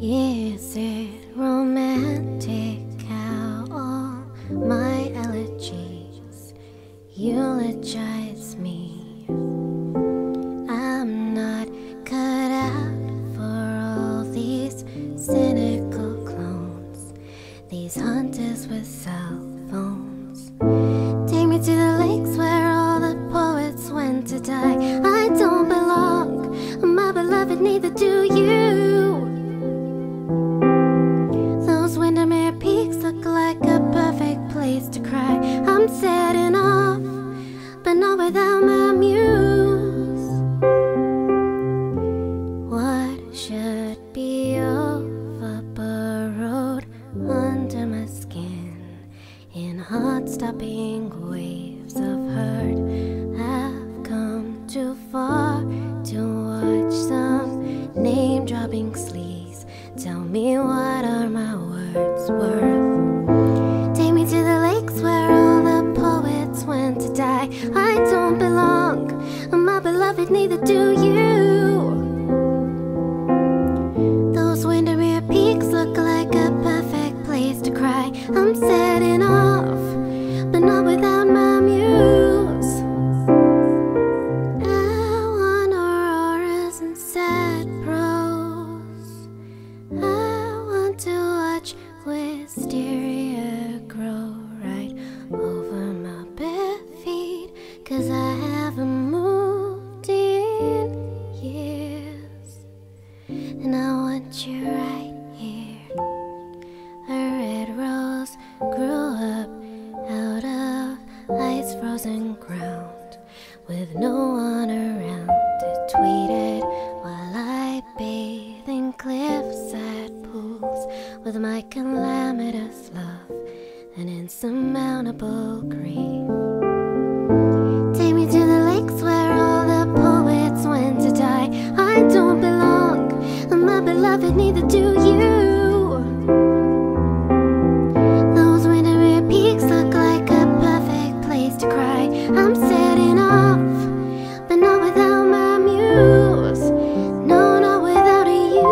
Is it romantic how all my elegies eulogize me? I'm not cut out for all these cynical clones, these hunters with cell phones. Take me to the lakes where all the poets went to die. I don't belong, my beloved, neither do you. My muse. What should be over burrowed under my skin in heart stopping waves of hurt. I've come too far to watch some name dropping sleaze. Tell me what are my words worth? I don't belong, my beloved, neither do you. Those Windermere peaks look like a perfect place to cry. I'm setting off, but not without my I want you right here. A red rose grew up out of ice frozen ground with no one around to tweet it while I bathe in cliffside pools with my calamitous love and insurmountable grief. love it, neither do you. Those Windermere peaks look like a perfect place to cry. I'm setting off, but not without my muse. No, not without a you.